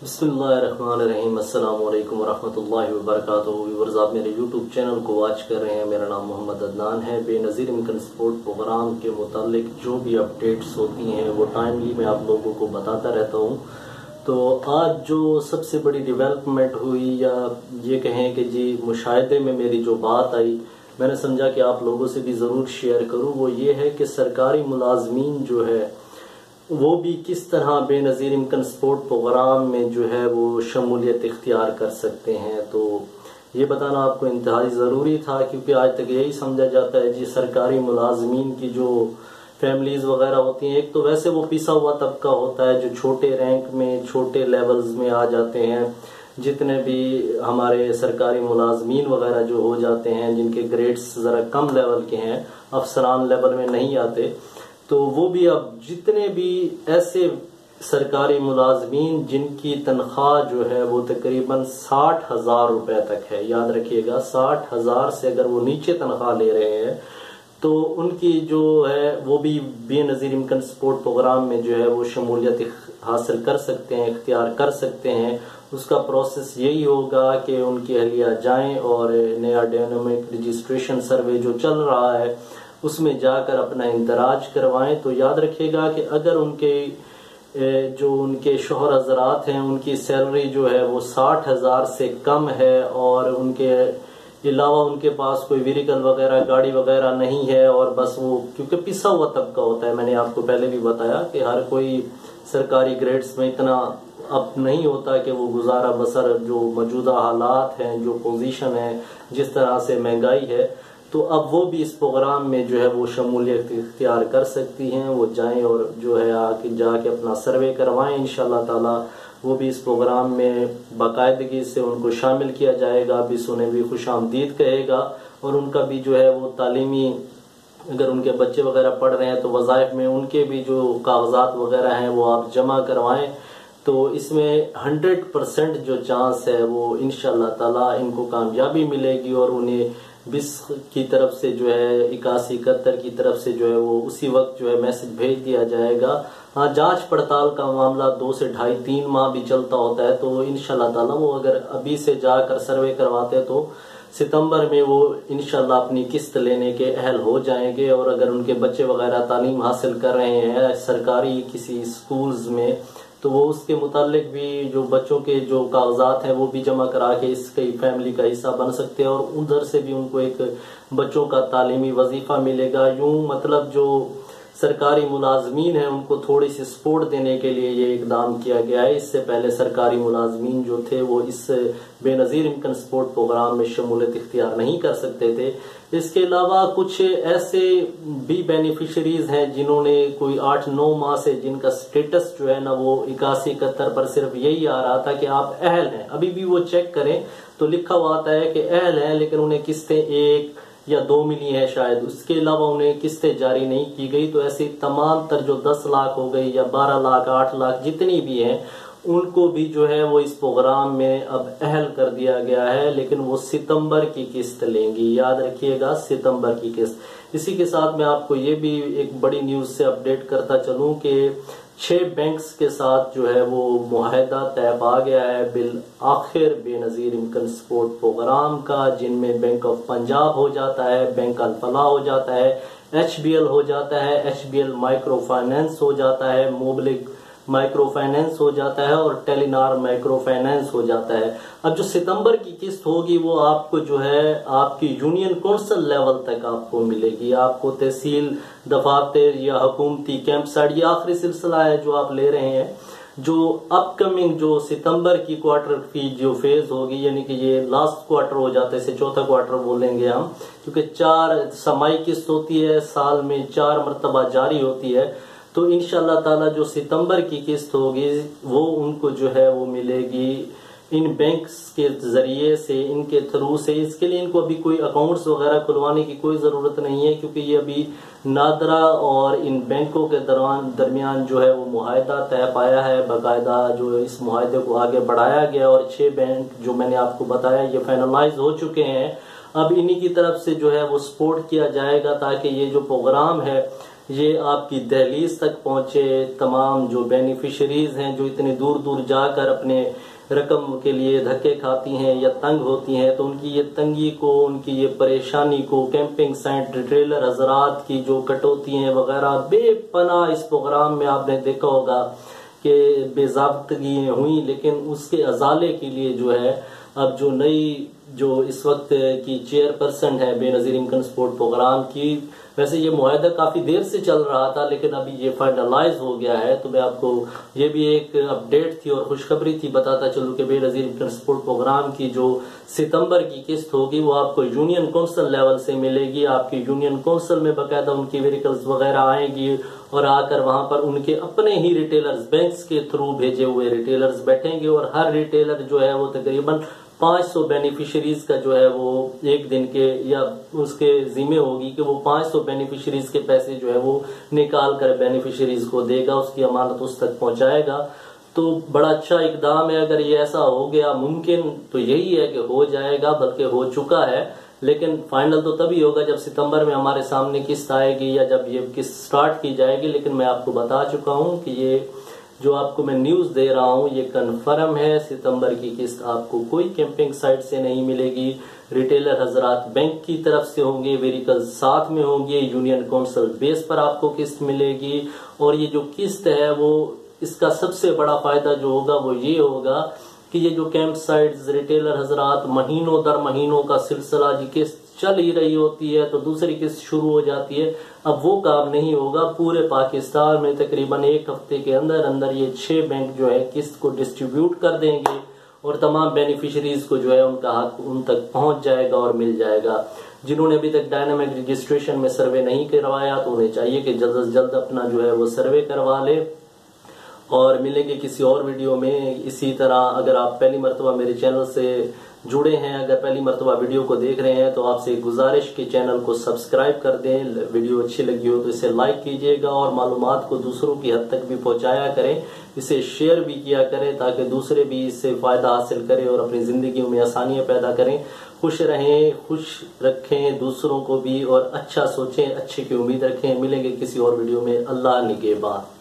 बसमीम अल्लाम वरहमल व्यूवर्स, आप मेरे यूट्यूब चैनल को वॉच कर रहे हैं। मेरा नाम मोहम्मद अदनान है। बेनज़ीर इनकम स्पोर्ट प्रोग्राम के मुतालिक जो भी अपडेट्स होती हैं, वो टाइमली मैं आप लोगों को बताता रहता हूँ। तो आज जो सबसे बड़ी डिवेलपमेंट हुई, या ये कहें कि जी मुशाहे में मेरी जो बात आई, मैंने समझा कि आप लोगों से भी ज़रूर शेयर करूँ। वो ये है कि सरकारी मुलाजमीन जो है वो भी किस तरह बेनज़ीर इनकम स्पोर्ट प्रोग्राम में जो है वो शमूलियत इख्तियार कर सकते हैं? तो ये बताना आपको इंतहाई ज़रूरी था, क्योंकि आज तक यही समझा जाता है जी, सरकारी मुलाजमीन की जो फैमिलीज़ वगैरह होती हैं, एक तो वैसे वो पिसा हुआ तबका होता है जो छोटे रैंक में, छोटे लेवल्स में आ जाते हैं, जितने भी हमारे सरकारी मुलाजमीन वगैरह जो हो जाते हैं, जिनके ग्रेड्स ज़रा कम लेवल के हैं, अफसरान लेवल में नहीं आते तो वो भी अब जितने भी ऐसे सरकारी मुलाजमीन जिनकी तनख्वाह जो है वो तकरीबन साठ हज़ार रुपए तक है, याद रखिएगा, साठ हज़ार से अगर वो नीचे तनख्वाह ले रहे हैं तो उनकी जो है वो भी बेनज़ीर इनकम सपोर्ट प्रोग्राम में जो है वो शमूलियत हासिल कर सकते हैं, इख्तियार कर सकते हैं। उसका प्रोसेस यही होगा कि उनकी अहलिया जाएँ और नया डायनामिक रजिस्ट्रेशन सर्वे जो चल रहा है उसमें जाकर अपना इंदराज करवाएँ तो याद रखिएगा कि अगर उनके जो उनके शोहर हजरात हैं, उनकी सैलरी जो है वो साठ हज़ार से कम है और उनके अलावा उनके पास कोई व्हीकल वगैरह, गाड़ी वगैरह नहीं है और बस वो, क्योंकि पिसा हुआ तबका होता है। मैंने आपको पहले भी बताया कि हर कोई सरकारी ग्रेड्स में इतना अब नहीं होता कि वो गुजारा बसर जो मौजूदा हालात हैं, जो पोजीशन है, जिस तरह से महँगाई है तो अब वो भी इस प्रोग्राम में जो है वो शमूलियत इख्तियार कर सकती हैं, वो जाएँ और जो है आके जाके अपना सर्वे करवाएँ इन ताला। वो भी इस प्रोग्राम में बाकायदगी से उनको शामिल किया जाएगा, भी उन्हें भी खुश आमदीद कहेगा और उनका भी जो है वो तालीमी, अगर उनके बच्चे वगैरह पढ़ रहे हैं तो वज़ाइफ में उनके भी जो कागजात वगैरह हैं वो आप जमा करवाएँ। तो इसमें हंड्रेड परसेंट जो चांस है वो इन ताला इनको कामयाबी मिलेगी और उन्हें बिस की तरफ़ से जो है, इक्यासी, इकहत्तर की तरफ़ से जो है वो उसी वक्त जो है मैसेज भेज दिया जाएगा। हाँ जाँच पड़ताल का मामला दो से ढाई, तीन माह भी चलता होता है तो इनशाला ताला वो अगर अभी से जाकर सर्वे करवाते तो सितंबर में वो इनशाला अपनी किस्त लेने के अहल हो जाएँगे और अगर उनके बच्चे वगैरह तालीम हासिल कर रहे हैं, सरकारी किसी स्कूल्स में तो वो उसके मुतालिक भी जो बच्चों के जो कागजात हैं, वो भी जमा करा के इसके फैमिली का हिस्सा बन सकते हैं और उधर से भी उनको एक बच्चों का तालीमी वजीफा मिलेगा। यूँ मतलब जो सरकारी मुलाजमीन है, उनको थोड़ी सी सपोर्ट देने के लिए ये इकदाम किया गया है। इससे पहले सरकारी मुलाजमीन जो थे, वो इस बेनज़ीर इनकम सपोर्ट प्रोग्राम में शमूलियत इख्तियार नहीं कर सकते थे। इसके अलावा कुछ ऐसे भी बेनिफिशरीज हैं, जिन्होंने कोई आठ, नौ माह से जिनका स्टेटस जो है ना, वो इक्यासी, इकहत्तर पर सिर्फ़ यही आ रहा था कि आप अहल हैं। अभी भी वो चेक करें तो लिखा हुआ आता है कि अहल हैं, लेकिन उन्हें किस्तें एक या दो मिली है शायद। उसके अलावा उन्हें किस्तें जारी नहीं की गई तो ऐसे तमाम तर जो दस लाख हो गई या बारह लाख, आठ लाख जितनी भी हैं, उनको भी जो है वो इस प्रोग्राम में अब अहल कर दिया गया है, लेकिन वो सितंबर की किस्त लेंगी। याद रखिएगा, सितंबर की किस्त। इसी के साथ मैं आपको ये भी एक बड़ी न्यूज़ से अपडेट करता चलूँ कि छह बैंक्स के साथ जो है वो माहदा तय पा गया है। बिल आखिर बेनजीर इनकम सपोर्ट प्रोग्राम का, जिनमें बैंक ऑफ़ पंजाब हो जाता है बैंक अलफला हो जाता है एच बी एल हो जाता है H B L micro finance हो जाता है मोबलिक माइक्रो फाइनेंस हो जाता है और टेलीनार माइक्रो फाइनेंस हो जाता है। अब जो सितंबर की किस्त होगी, वो आपको जो है, आपकी यूनियन कौंसिल लेवल तक आपको मिलेगी। आपको तहसील, दफातर या हुकूमती कैंप साइड ये आखिरी सिलसिला है जो आप ले रहे हैं। जो अपकमिंग जो सितंबर की क्वार्टर की जो फ़ेज़ होगी, यानी कि ये लास्ट क्वार्टर हो जाता है चौथा क्वार्टर बोलेंगे हम, क्योंकि चार समाई किस्त होती है, साल में चार मरतबा जारी होती है। तो इन ताला जो सितंबर की किस्त होगी, वो उनको जो है वो मिलेगी इन बैंक्स के ज़रिए से, इनके थ्रू से। इसके लिए इनको अभी कोई अकाउंट्स वगैरह खुलवाने की कोई ज़रूरत नहीं है, क्योंकि ये अभी नादरा और इन बैंकों के दरमियान दरमियान जो है वो मुहिदा तय पाया है। बाकायदा जो इस मुहिदे को आगे बढ़ाया गया और छह बैंक जो मैंने आपको बताया, ये फाइनलाइज हो चुके हैं। अब इन्हीं की तरफ़ से जो है वो सपोर्ट किया जाएगा ताकि ये जो प्रोग्राम है ये आपकी दहलीज तक पहुँचे तमाम जो बेनिफिशरीज हैं, जो इतने दूर दूर जाकर अपने रकम के लिए धक्के खाती हैं या तंग होती हैं तो उनकी ये तंगी को, उनकी ये परेशानी को कैंपिंग साइट ट्रेलर हजरात की जो कटौती हैं वगैरह बेपना इस प्रोग्राम में आपने देखा होगा कि बेजाबतगी हुई, लेकिन उसके अजाले के लिए जो है, अब जो नई जो इस वक्त की चेयरपर्सन है, बेनजीर इनकम स्पोर्ट प्रोग्राम की। वैसे ये मुहिदा काफ़ी देर से चल रहा था, लेकिन अभी ये फाइनलाइज हो गया है तो मैं आपको ये भी एक अपडेट थी और खुशखबरी थी। बताता चलूँ कि बेनजीर इनकम स्पोर्ट प्रोग्राम की जो सितंबर की किस्त होगी, वो आपको यूनियन काउंसिल लेवल से मिलेगी। आपकी यूनियन काउंसिल में बाकायदा उनकी व्हीकल्स वगैरह आएँगी और आकर वहाँ पर उनके अपने ही रिटेलर्स बैंक्स के थ्रू भेजे हुए रिटेलर्स बैठेंगे और हर रिटेलर जो है वो तकरीबन 500 बेनिफिशरीज का जो है वो एक दिन के या उसके जिम्मे होगी कि वो 500 बेनिफिशरीज के पैसे जो है वो निकाल कर बेनिफिशरीज को देगा, उसकी अमानत उस तक पहुंचाएगा। तो बड़ा अच्छा इकदाम है, अगर ये ऐसा हो गया मुमकिन तो यही है कि हो जाएगा, बल्कि हो चुका है। लेकिन फाइनल तो तभी होगा जब सितंबर में हमारे सामने किस्त आएगी या जब ये किस्त स्टार्ट की जाएगी, लेकिन मैं आपको बता चुका हूँ कि ये जो आपको मैं न्यूज़ दे रहा हूँ, ये कन्फर्म है, सितंबर की किस्त आपको कोई कैंपिंग साइट से नहीं मिलेगी। रिटेलर हजरात बैंक की तरफ़ से होंगे वेरिकल साथ में होंगे यूनियन काउंसिल बेस पर आपको किस्त मिलेगी। और ये जो किस्त है, वो इसका सबसे बड़ा फ़ायदा जो होगा, वो ये होगा कि ये जो कैंप साइट रिटेलर हजरात, महीनों दर महीनों का सिलसिला जी किस्त चल ही रही होती है तो दूसरी किस्त शुरू हो जाती है। अब वो काम नहीं होगा, पूरे पाकिस्तान में तकरीबन एक हफ़्ते के अंदर अंदर ये छह बैंक जो है किस्त को डिस्ट्रीब्यूट कर देंगे और तमाम बेनिफिशरीज को जो है उनका हक उन तक पहुँच जाएगा और मिल जाएगा। जिन्होंने अभी तक डायनामिक रजिस्ट्रेशन में सर्वे नहीं करवाया तो उन्हें चाहिए कि जल्द से जल्द अपना जो है वो सर्वे करवा ले और मिलेंगे किसी और वीडियो में। इसी तरह अगर आप पहली मरतबा मेरे चैनल से जुड़े हैं, अगर पहली मरतबा वीडियो को देख रहे हैं तो आपसे गुजारिश के चैनल को सब्सक्राइब कर दें, वीडियो अच्छी लगी हो तो इसे लाइक कीजिएगा और मालूम को दूसरों की हद तक भी पहुँचाया करें, इसे शेयर भी किया करें ताकि दूसरे भी इससे फ़ायदा हासिल करें और अपनी ज़िंदगी में आसानियाँ पैदा करें। खुश रहें, खुश रखें, दूसरों को भी और अच्छा सोचें, अच्छे की उम्मीद रखें। मिलेंगे किसी और वीडियो में। अल्लाह निगेबान